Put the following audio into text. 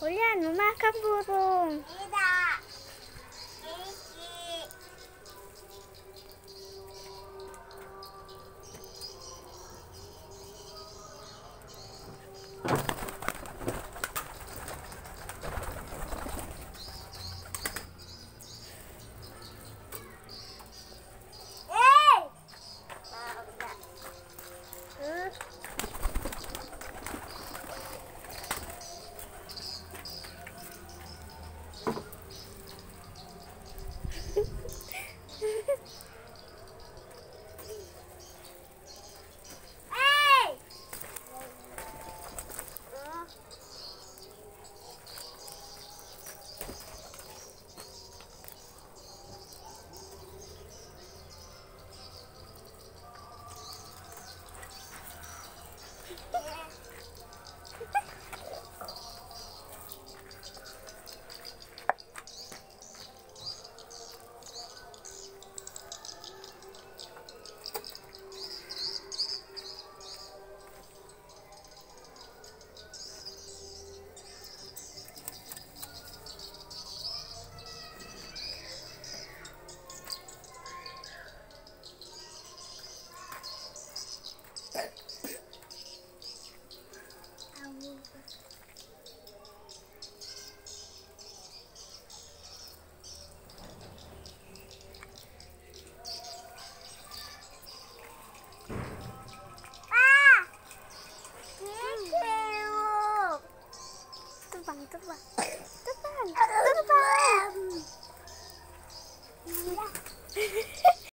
Julian, mama akan burung. Tidak. Ah! Kiki. terbang, terbang. Terbang, terbang.